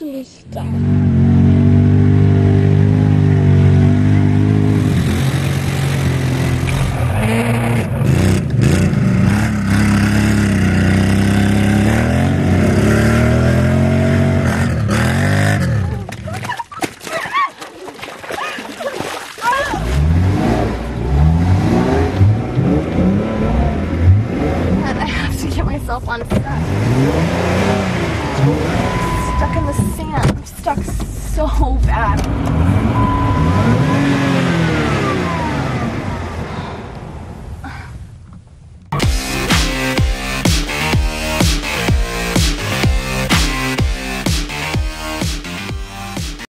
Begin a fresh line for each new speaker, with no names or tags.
rote Lichter. on set. I'm stuck so bad.